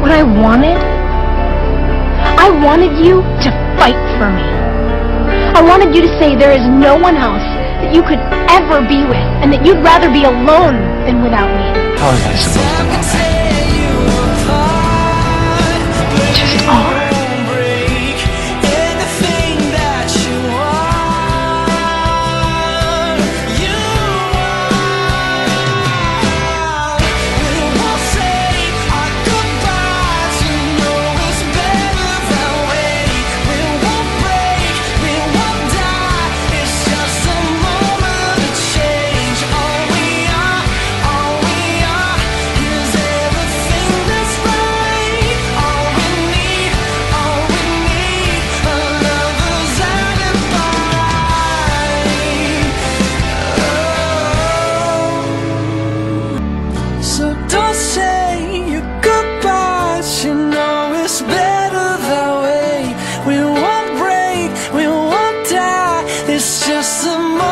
what I wanted? I wanted you to fight for me. I wanted you to say there is no one else that you could ever be with, and that you'd rather be alone than without me. How was I supposed to know it's just a moment.